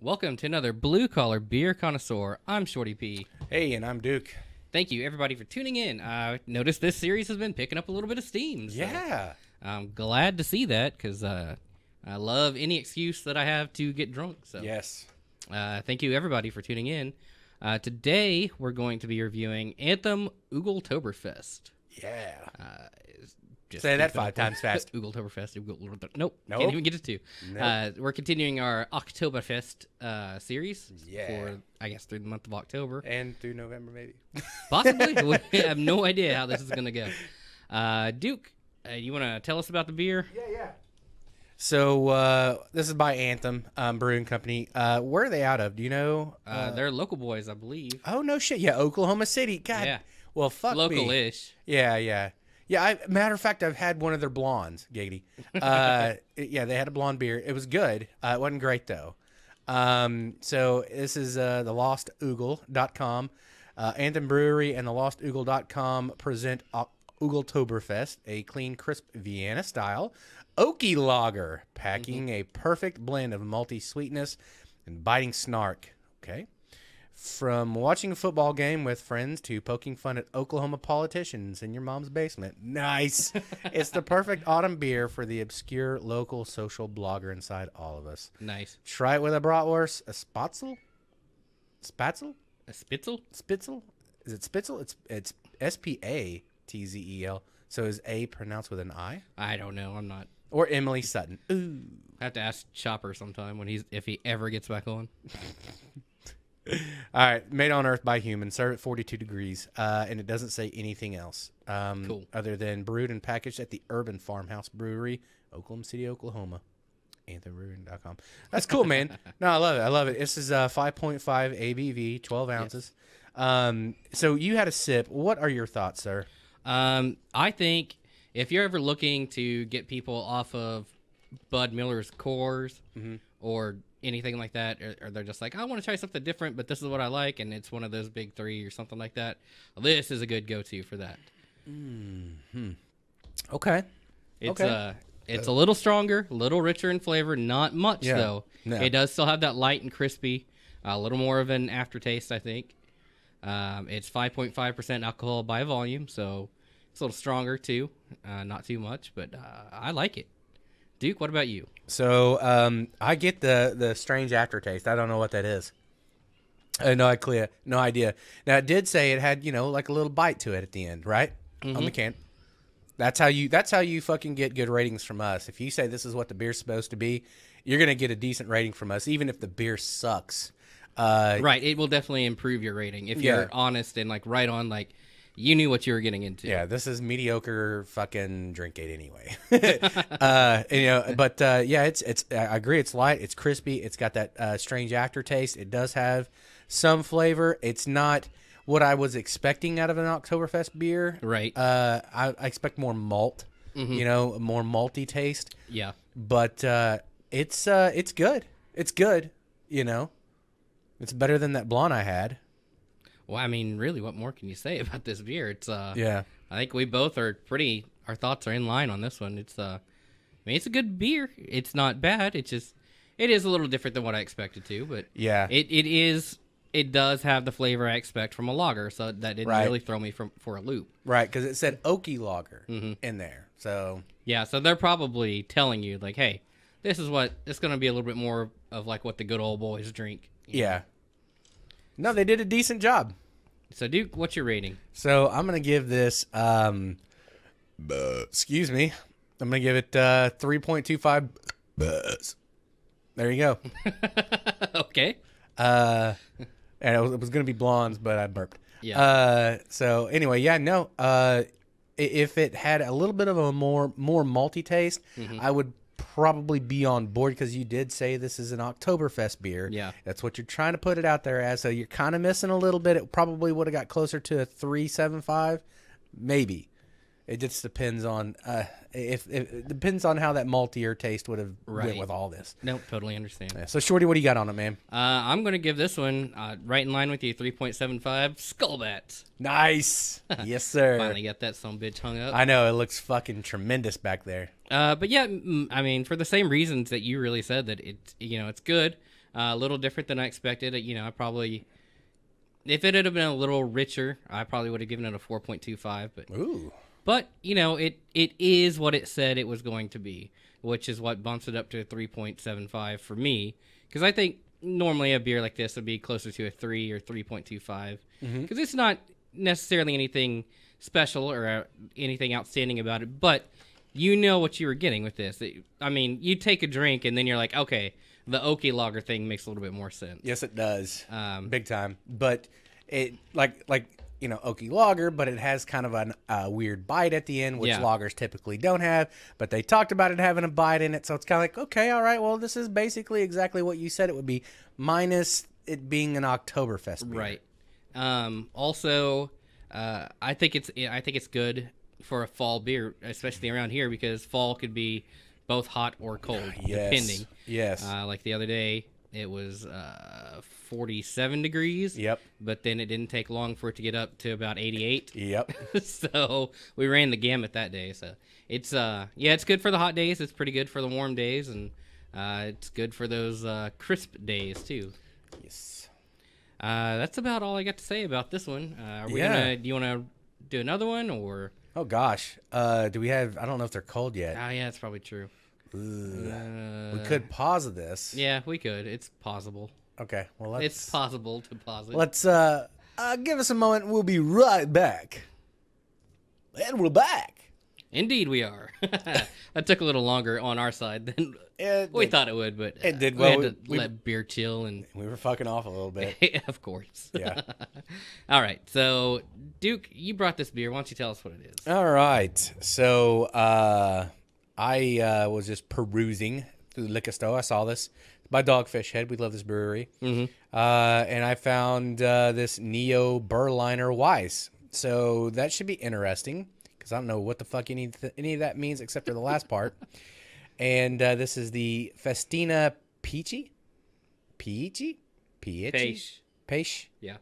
Welcome to another Blue Collar Beer Connoisseur. I'm Shorty P. Hey, and I'm Duke. Thank you, everybody, for tuning in. I noticed this series has been picking up a little bit of steam. so Yeah. I'm glad to see that because uh, I love any excuse that I have to get drunk. So, Yes. uh, thank you, everybody, for tuning in. Uh, today, we're going to be reviewing Anthem Ogletoberfest. Yeah. Just Say that five times fast. Ogletoberfest. Ogle, nope. Nope. Can't even get it to. Nope. Uh, we're continuing our Oktoberfest uh, series Yeah. for, I guess, through the month of October. And through November, maybe. Possibly. we have no idea how this is going to go. Uh, Duke, uh, you want to tell us about the beer? Yeah, yeah. So uh, this is by Anthem um, Brewing Company. Uh, where are they out of? Do you know? Uh, they're local boys, I believe. oh no, shit. Yeah, Oklahoma City. God. Yeah. Well, fuck me. Local-ish. Yeah, yeah, yeah. I, matter of fact, I've had one of their blondes. Giggity. Uh, yeah, they had a blonde beer. It was good. Uh, it wasn't great though. Um, so this is uh, the LostOgle.com. Uh, Anthem Brewery and the LostOgle.com present O- Ogletoberfest, a clean, crisp Vienna style oaky lager, packing a perfect blend of malty sweetness and biting snark. Okay. From watching a football game with friends to poking fun at Oklahoma politicians in your mom's basement. Nice. it's the perfect autumn beer for the obscure local social blogger inside all of us. Nice. Try it with a bratwurst, a spatzel? Spatzel? A Spitzel? Spitzel? Is it spitzel? It's it's S P A T Z E L. So is A pronounced with an I? I don't know. I'm not. Or Emily Sutton. Ooh. I have to ask Chopper sometime when he's if he ever gets back on. All right, made on Earth by humans, served at 42 degrees, uh, and it doesn't say anything else um, Cool. other than brewed and packaged at the Urban Farmhouse Brewery, Oklahoma City, Oklahoma. AnthemBrewing.com. That's cool, man. no, I love it. I love it. This is uh, 5.5 ABV, 12 ounces. Um, so you had a sip. What are your thoughts, sir? Um, I think if you're ever looking to get people off of Bud Miller's Coors Mm-hmm. or anything like that, or, or they're just like, I want to try something different, but this is what I like, and it's one of those big three or something like that, this is a good go-to for that. Okay. It's Okay. uh it's a little stronger, a little richer in flavor, not much Yeah. though. No. It does still have that light and crispy, a little more of an aftertaste, I think. Um, it's 5.5% alcohol by volume, so it's a little stronger too. Uh, not too much, but uh, I like it. Duke, what about you? So um, I get the the strange aftertaste. I don't know what that is. I no idea. No idea. Now it did say it had you know like a little bite to it at the end, right? On the can. That's how you. That's how you fucking get good ratings from us. If you say this is what the beer's supposed to be, you're gonna get a decent rating from us, even if the beer sucks. Uh, Right, it will definitely improve your rating if Yeah. you're honest and like right on, like you knew what you were getting into. Yeah, this is mediocre fucking drink it anyway. uh, you know, but uh, yeah, it's it's. I agree. It's light. It's crispy. It's got that uh, strange aftertaste. It does have some flavor. It's not what I was expecting out of an Oktoberfest beer. Right. Uh, I, I expect more malt. You know, more malty taste. yeah. But uh, it's uh, it's good. It's good. You know, it's better than that blonde I had. Well, I mean, really, what more can you say about this beer? It's uh, Yeah. I think we both are pretty. Our thoughts are in line on this one. It's uh, I mean, it's a good beer. It's not bad. It's just, it is a little different than what I expected to, but Yeah. it it is. It does have the flavor I expect from a lager, so that didn't Right. really throw me from for a loop. Right, because it said oaky lager Mm-hmm. in there. So Yeah, so they're probably telling you like, hey, this is what it's going to be a little bit more of like what the good old boys drink. Yeah. No, they did a decent job. So Duke, what's your rating? So I'm gonna give this. Um, excuse me. I'm gonna give it uh, 3.25. Buzz. There you go. okay. Uh, and it was, was gonna be blondes, but I burped. Yeah. Uh, so anyway, yeah, no. Uh, if it had a little bit of a more more malty taste, Mm-hmm. I would probably be on board because you did say this is an Oktoberfest beer. Yeah. that's what you're trying to put it out there as. So you're kind of missing a little bit. It probably would have got closer to a three seven five, maybe. It just depends on uh, if, if it depends on how that maltier taste would have Right. went with all this. Nope, totally understand. Yeah. So Shorty, what do you got on it, man? Uh, I'm going to give this one uh, right in line with you, 3.75 Skullbats. Nice. yes, sir. Finally got that some bitch hung up. I know it looks fucking tremendous back there. Uh, but yeah, mm, I mean, for the same reasons that you really said that it's you know it's good. Uh, a little different than I expected. You know, I probably if it had been a little richer, I probably would have given it a 4.25. But Ooh. But you know, it it is what it said it was going to be, which is what bumps it up to a 3.75 for me. Because I think normally a beer like this would be closer to a three or 3.25. Because it's not necessarily anything special or uh, anything outstanding about it, but you know what you were getting with this. It- I mean, you take a drink and then you're like, okay, the oaky lager thing makes a little bit more sense. Yes, it does. Um, Big time. But it like like you know oaky lager, but it has kind of a uh, weird bite at the end, which Yeah. lagers typically don't have. But they talked about it having a bite in it, so it's kind of like okay, all right. Well, this is basically exactly what you said it would be, minus it being an Oktoberfest beer. Right. Um, also, uh, I think it's I think it's good for a fall beer, especially around here, because fall could be both hot or cold, Yes. depending. Yes. Uh, like the other day, it was uh, 47 degrees. Yep. But then it didn't take long for it to get up to about 88. Yep. so we ran the gamut that day. So it's uh yeah, it's good for the hot days. It's pretty good for the warm days, and uh, it's good for those uh, crisp days too. yes. Uh, that's about all I got to say about this one. Uh, are we Yeah. gonna? Do you want to do another one or? Oh gosh. Uh, do we have? I don't know if they're cold yet. Oh yeah, that's probably true. Uh, we could pause this. Yeah, we could. It's possible. Okay. Well, let's It's possible to pause it. let's uh, uh give us a moment. We'll be right back. And we're back. Indeed, we are. that took a little longer on our side than It we thought it would, but uh, It did We had to We- let beer chill and. We were fucking off a little bit. of course. Yeah. All right. So, Duke, you brought this beer. Why don't you tell us what it is? All right. So uh, I uh, was just perusing through the liquor store. I saw this by Dogfish Head. We love this brewery. Mm-hmm. Uh, and I found uh, this Neo Berliner Weiss. So that should be interesting because I don't know what the fuck any, any of that means except for the last part. And uh, this is the Festina Peachy? Peachy? Peachy? Peish. Peish? Yeah.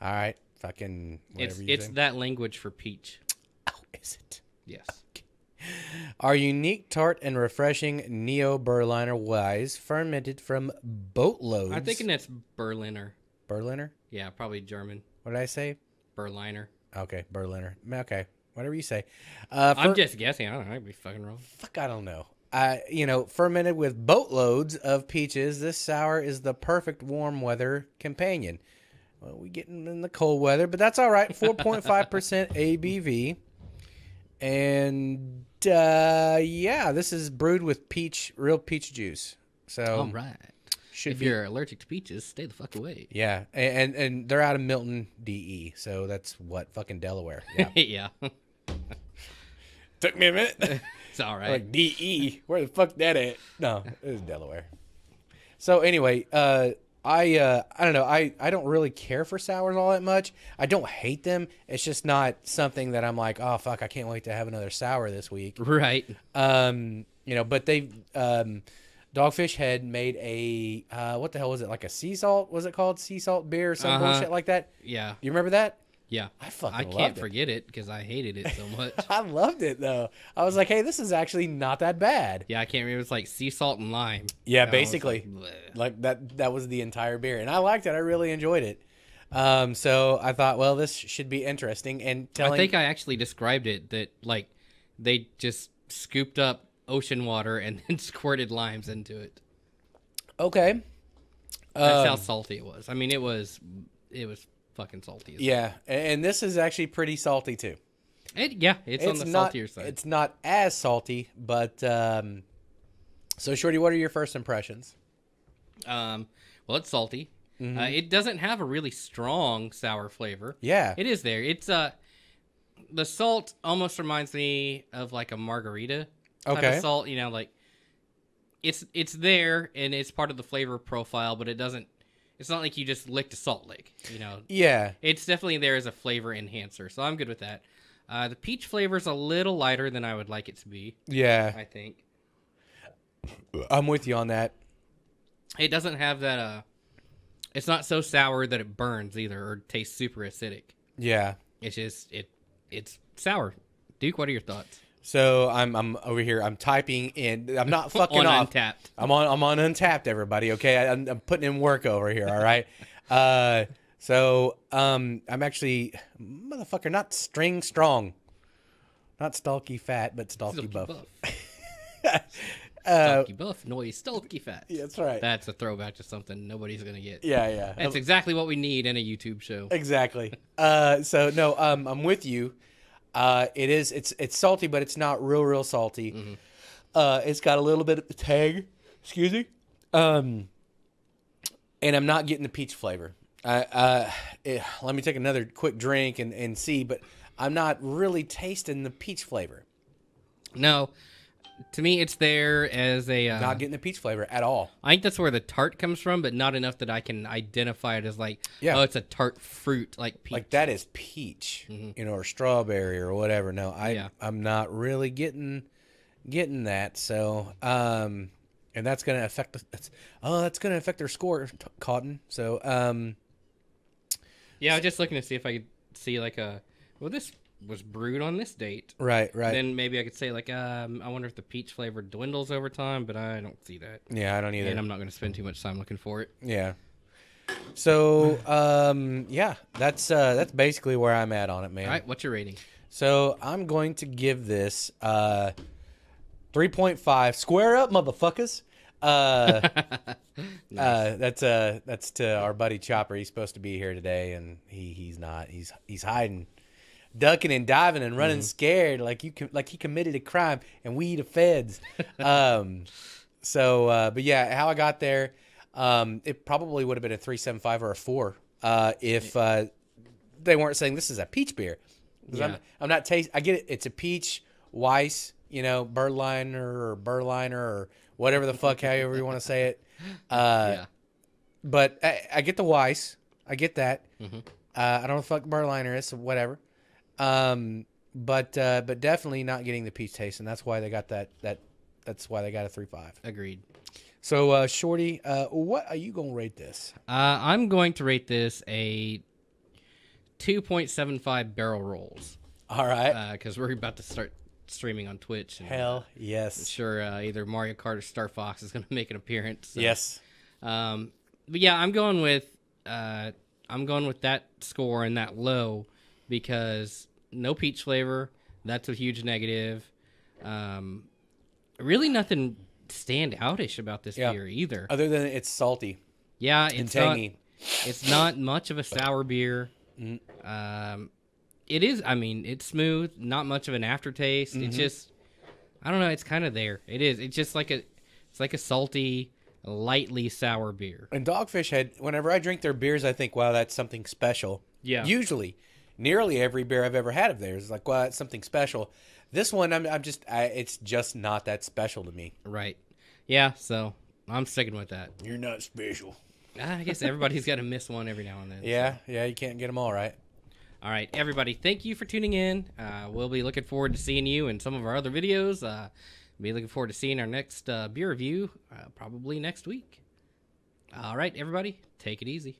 All right. Fucking whatever It's it's that language for peach. Oh, is it? Yes. Our unique, tart, and refreshing Neo Berliner Weiss, fermented from boatloads. I'm thinking it's Berliner. Berliner. Yeah, probably German. What did I say? Berliner. Okay, Berliner. Okay, whatever you say. Uh, I'm just guessing. I don't know. I'd be fucking wrong. fuck. I don't know. Uh, you know, fermented with boatloads of peaches, this sour is the perfect warm weather companion. Well, we getting in the cold weather, but that's all right. 4.5% ABV. And uh, yeah, this is brewed with peach, real peach juice. So All right. should if be you're allergic to peaches, stay the fuck away. yeah, a- and and they're out of Milton, DE. So that's what fucking Delaware. Yeah. yeah. Took me a minute. it's all right. like DE. Where the fuck that at? No, it's Delaware. So anyway, uh I uh I don't know. I I don't really care for sours all that much. I don't hate them. It's just not something that I'm like, "Oh fuck, I can't wait to have another sour this week." right. Um, you know, but they um Dogfish Head made a uh what the hell was it? Like a sea salt was it called? Sea salt beer or some Uh-huh. bullshit like that? Yeah. You remember that? Yeah. I fucking I can't it. forget it because I hated it so much. I loved it though. I was like, "Hey, this is actually not that bad." yeah, I can't remember. It's like sea salt and lime. Yeah, And basically. like. Like that that was the entire beer and I liked it. I really enjoyed it. Um so I thought, well, this should be interesting and telling I think I actually described it that like they just scooped up ocean water and then squirted limes into it. Okay. That's how Um, salty it was. I mean, it was it was fucking salty. as- Yeah, and this is actually pretty salty too. It, yeah, it's, on the not, saltier side. It's not as salty, but um so Shorty, what are your first impressions? Um, well, it's salty. Mm-hmm. Uh, it doesn't have a really strong sour flavor. Yeah. It is there. It's uh the salt almost reminds me of like a margarita type Okay. of salt. You know, like it's it's there and it's part of the flavor profile, but it doesn't. It's not like you just licked a salt lick. You know, yeah. it's definitely there as a flavor enhancer. So I'm good with that. Uh, the peach flavor is a little lighter than I would like it to be. Yeah. I think I'm with you on that. it doesn't have that. Uh, it's not so sour that it burns either or tastes super acidic. Yeah. It's just it it's sour. Duke, what are your thoughts? So I'm I'm over here. I'm typing in. I'm not fucking On off. Untappd. I'm on. I'm on Untappd. Everybody, okay? I, I'm, I'm putting in work over here. All right. uh, so um, I'm actually motherfucker, not string strong, not stalky fat, but stalky Stalky buff. buff. Uh, Stalky buff, noise, stalky fat. yeah, that's right. That's a throwback to something nobody's gonna get. yeah, yeah. That's exactly what we need in a YouTube show. exactly. Uh, so no, um, I'm with you. Uh, it is. It's it's salty, but it's not real, real salty. Mm-hmm. Uh, it's got a little bit of the tang. Excuse me. Um, and I'm not getting the peach flavor. I uh, eh, let me take another quick drink and and see, but I'm not really tasting the peach flavor. No, to me, it's there as a. Uh, Not getting the peach flavor at all. I think that's where the tart comes from, but not enough that I can identify it as like, Yeah. oh, it's a tart fruit like peach. Like that is peach, you know, or strawberry or whatever. No, I Yeah. I'm not really getting getting that. So, um, and that's gonna affect the. That's, oh, that's gonna affect their score, t- Cotton. So, um, yeah, I was just looking to see if I could see like a. Well, this was brewed on this date. right, right. Then maybe I could say like, um, I wonder if the peach flavor dwindles over time, but I don't see that, yeah, I don't either. and I'm not going to spend too much time looking for it. Yeah. So, um, yeah, that's uh, that's basically where I'm at on it, man. All right, what's your rating? So I'm going to give this uh, 3.5. Square up, motherfuckers. Uh, uh, that's uh, that's to our buddy Chopper. He's supposed to be here today, and he he's not. He's he's hiding, ducking and diving and running scared, like you com- like he committed a crime, and we the feds. um, so, uh, but yeah, how I got there, um, it probably would have been a 3.75 or a four uh, if uh, they weren't saying this is a peach beer. 'Cause I'm, Yeah. I'm not taste. I get it. It's a peach Weiss, you know, Birdliner or Burliner or whatever the fuck, however you want to say it. Uh, yeah, But I, I get the Weiss. I get that. Mhm. Uh, I don't know what the fuck Birdliner is, so whatever. Um, but uh, but definitely not getting the peach taste, and that's why they got that that. That's why they got a three five. agreed. So, uh, Shorty, uh, what are you gonna rate this? Uh, I'm going to rate this a 2.75 barrel rolls All right. because we're about to start streaming on Twitch. And Hell yes. sure, uh, either Mario Kart or Star Fox is going to make an appearance. so- Yes. Um, but yeah, I'm going with uh, I'm going with that score and that low because no peach flavor. That's a huge negative. Um, really, nothing stand outish about this Yeah. beer either. Other than it's salty Yeah, and it's not, tangy. it's not much of a sour beer. Mm-hmm. Um, it is. I mean, it's smooth. Not much of an aftertaste. Mm-hmm. It's just, I don't know. It's kind of there. It is. It's just like a, it's like a salty, lightly sour beer. And Dogfish Head, whenever I drink their beers, I think, wow, that's something special. Yeah. Usually, nearly every beer I've ever had of theirs is like, well, it's something special. This one, I'm, I'm just, I, it's just not that special to me. Right. Yeah. So I'm sticking with that. You're not special. I guess everybody's got to miss one every now and then. Yeah, yeah, you can't get them all right. All right, everybody. Thank you for tuning in. Uh, we'll be looking forward to seeing you in some of our other videos. Uh, be looking forward to seeing our next uh, beer review uh, probably next week. All right, everybody. Take it easy.